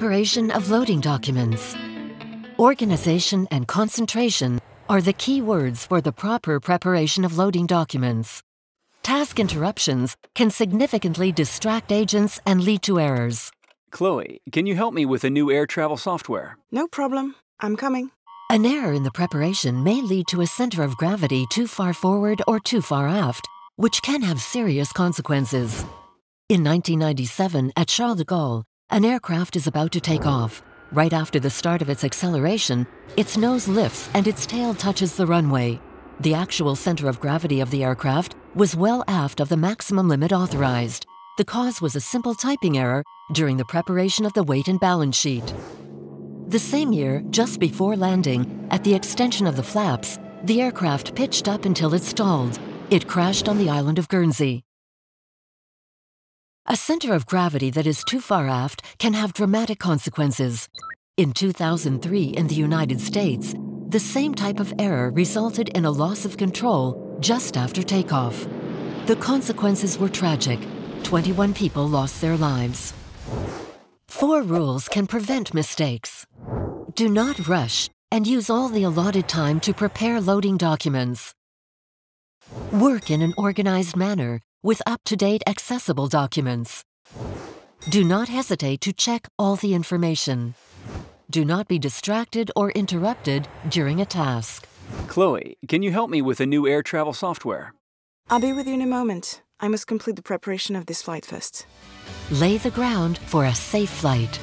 Preparation of loading documents. Organization and concentration are the key words for the proper preparation of loading documents. Task interruptions can significantly distract agents and lead to errors. Chloe, can you help me with a new air travel software? No problem. I'm coming. An error in the preparation may lead to a center of gravity too far forward or too far aft, which can have serious consequences. In 1997, at Charles de Gaulle, an aircraft is about to take off. Right after the start of its acceleration, its nose lifts and its tail touches the runway. The actual center of gravity of the aircraft was well aft of the maximum limit authorized. The cause was a simple typing error during the preparation of the weight and balance sheet. The same year, just before landing, at the extension of the flaps, the aircraft pitched up until it stalled. It crashed on the island of Guernsey. A center of gravity that is too far aft can have dramatic consequences. In 2003 in the United States, the same type of error resulted in a loss of control just after takeoff. The consequences were tragic. 21 people lost their lives. Four rules can prevent mistakes. Do not rush and use all the allotted time to prepare loading documents. Work in an organized manner with up-to-date accessible documents. Do not hesitate to check all the information. Do not be distracted or interrupted during a task. Chloe, can you help me with a new air travel software? I'll be with you in a moment. I must complete the preparation of this flight first. Lay the ground for a safe flight.